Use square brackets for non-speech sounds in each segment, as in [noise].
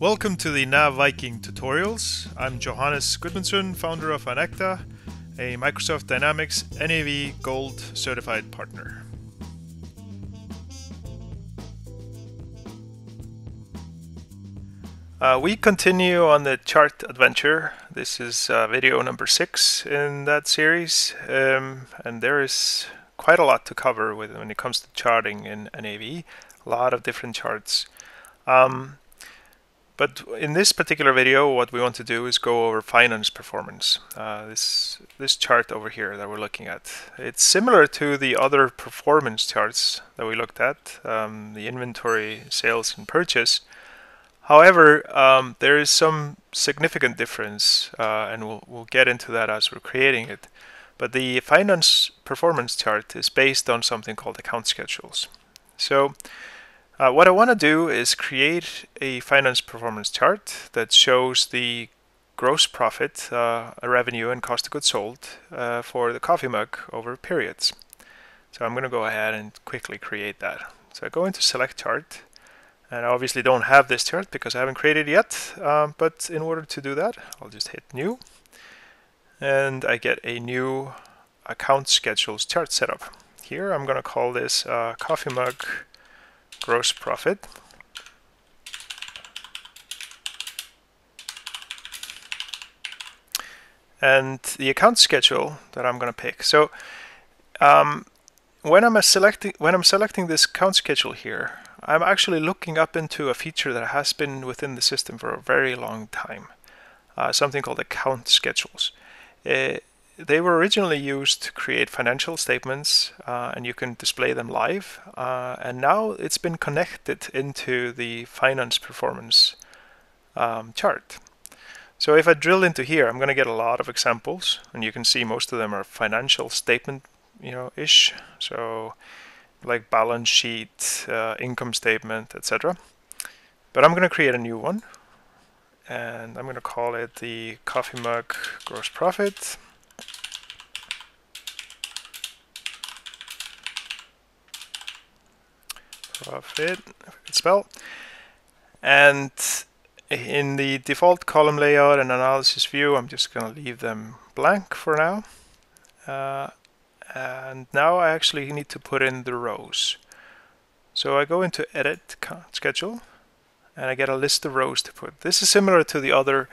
Welcome to the Nav Viking tutorials. I'm Johannes Gudmundsson, founder of Inecta, a Microsoft Dynamics NAV Gold certified partner. Uh, we continue on the chart adventure. This is uh, video number six in that series, um, and there is quite a lot to cover with when it comes to charting in NAV. A lot of different charts. Um, but in this particular video, what we want to do is go over finance performance. Uh, this this chart over here that we're looking at. It's similar to the other performance charts that we looked at, um, the inventory, sales, and purchase. However, um, there is some significant difference, uh, and we'll, we'll get into that as we're creating it. But the finance performance chart is based on something called account schedules. So uh, what I want to do is create a finance performance chart that shows the gross profit, uh, revenue, and cost of goods sold uh, for the coffee mug over periods. So I'm going to go ahead and quickly create that. So I go into select chart, and I obviously don't have this chart because I haven't created it yet. Um, but in order to do that, I'll just hit new, and I get a new account schedules chart setup. Here I'm going to call this uh, coffee mug gross profit. And the account schedule that I'm going to pick. So um, when I'm selecting when I'm selecting this account schedule here, I'm actually looking up into a feature that has been within the system for a very long time, uh, something called account schedules. Uh, they were originally used to create financial statements uh, and you can display them live uh, and now it's been connected into the finance performance um, chart. So if I drill into here I'm going to get a lot of examples and you can see most of them are financial statement you know ish. So like balance sheet uh, income statement etc but I'm going to create a new one and I'm going to call it the coffee mug gross profit profit, spell. And in the default column layout and analysis view, I'm just going to leave them blank for now. Uh, and now I actually need to put in the rows. So I go into edit schedule and I get a list of rows to put. This is similar to the other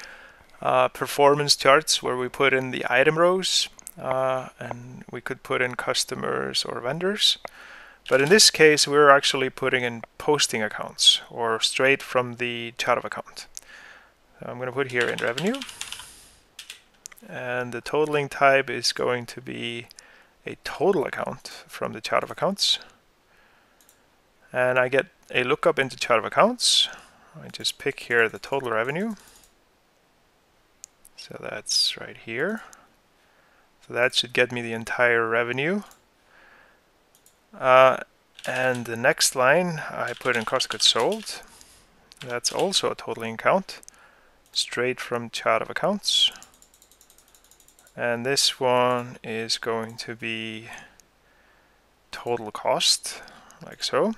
uh, performance charts where we put in the item rows uh, and we could put in customers or vendors. But in this case, we're actually putting in posting accounts or straight from the chart of account. So I'm going to put here in revenue. And the totaling type is going to be a total account from the chart of accounts. And I get a lookup into chart of accounts. I just pick here the total revenue. So that's right here. So that should get me the entire revenue. Uh, and the next line I put in cost goods sold. That's also a totaling account, straight from chart of accounts. And this one is going to be total cost, like so.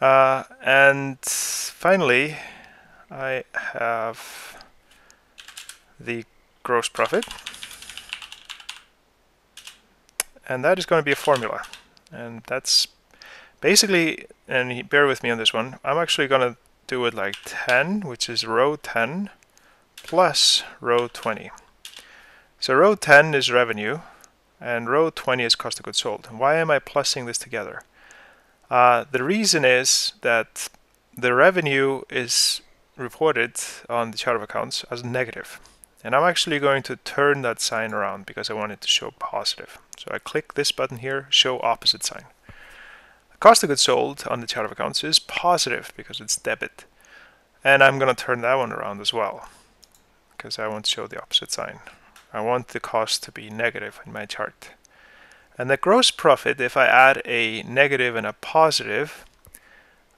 Uh, and finally, I have the gross profit and that is going to be a formula. And that's basically and bear with me on this one I'm actually going to do it like 10 which is row 10 plus row 20 so row 10 is revenue and row 20 is cost of goods sold. Why am I plussing this together? Uh, the reason is that the revenue is reported on the chart of accounts as negative and I'm actually going to turn that sign around because I want it to show positive. So I click this button here, show opposite sign. The cost of goods sold on the chart of accounts is positive because it's debit. And I'm going to turn that one around as well because I want to show the opposite sign. I want the cost to be negative in my chart. And the gross profit, if I add a negative and a positive,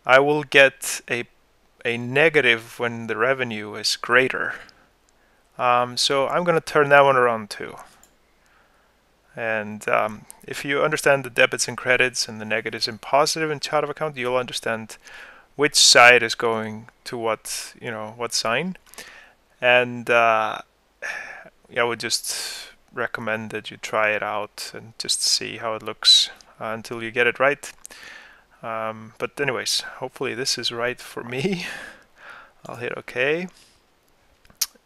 I will get a, a negative when the revenue is greater. Um, so I'm going to turn that one around too. And um, if you understand the debits and credits and the negatives and positive in chart of account, you'll understand which side is going to what you know what sign and uh, I would just recommend that you try it out and just see how it looks uh, until you get it right. Um, but anyways, hopefully this is right for me. [laughs] I'll hit OK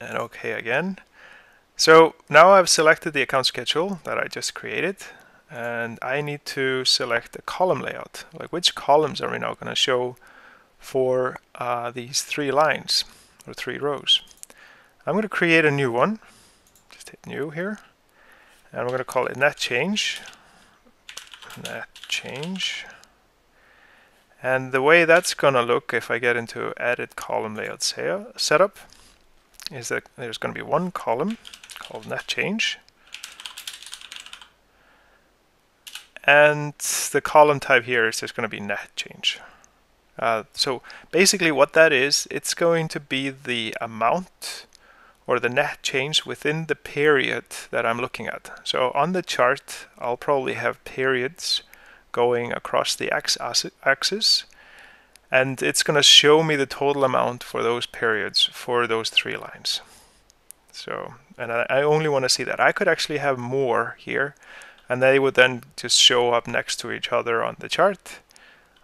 and OK again. So now I've selected the account schedule that I just created and I need to select the column layout. Like which columns are we now going to show for uh, these three lines or three rows. I'm going to create a new one. Just hit new here. And we're going to call it net change. Net change. And the way that's going to look if I get into edit column layout setup is that there's going to be one column called net change. And the column type here is just going to be net change. Uh, so basically what that is, it's going to be the amount or the net change within the period that I'm looking at. So on the chart, I'll probably have periods going across the x-axis and it's going to show me the total amount for those periods for those three lines. So, and I, I only want to see that. I could actually have more here and they would then just show up next to each other on the chart.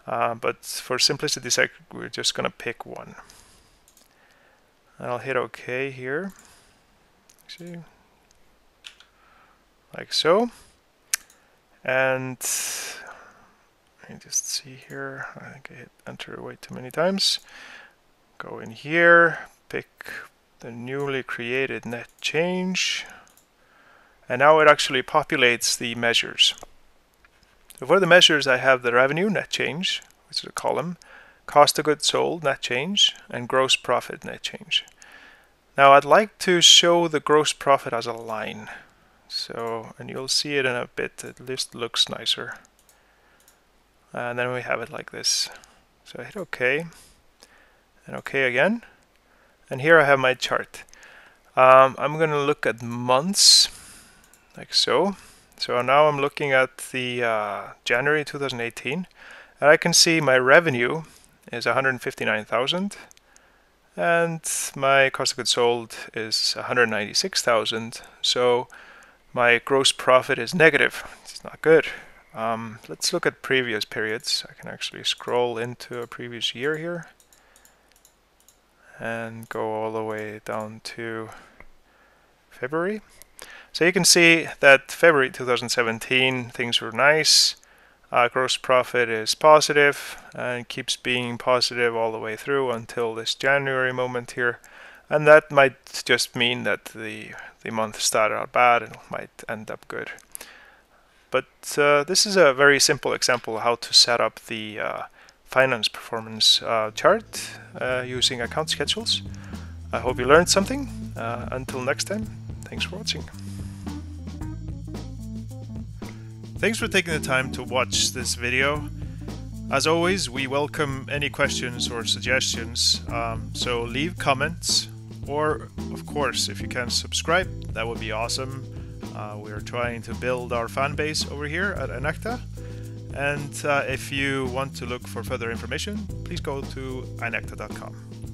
Uh, but for simplicity's sake, we're just going to pick one. And I'll hit OK here. See, like so. And me just see here. I think I hit enter way too many times. Go in here, pick the newly created net change. And now it actually populates the measures. So for the measures, I have the revenue net change, which is a column, cost of goods sold net change, and gross profit net change. Now I'd like to show the gross profit as a line. So, and you'll see it in a bit, it just looks nicer. And then we have it like this. So I hit OK, and OK again. And here I have my chart. Um, I'm going to look at months, like so. So now I'm looking at the uh, January 2018, and I can see my revenue is 159,000 and my cost of goods sold is 196,000 so my gross profit is negative it's not good um, let's look at previous periods I can actually scroll into a previous year here and go all the way down to February so you can see that February 2017 things were nice uh, gross profit is positive and keeps being positive all the way through until this January moment here. And that might just mean that the, the month started out bad and might end up good. But uh, this is a very simple example how to set up the uh, finance performance uh, chart uh, using account schedules. I hope you learned something. Uh, until next time, thanks for watching. Thanks for taking the time to watch this video. As always, we welcome any questions or suggestions, um, so leave comments, or of course, if you can subscribe, that would be awesome. Uh, we are trying to build our fan base over here at Inecta. And uh, if you want to look for further information, please go to inecta.com.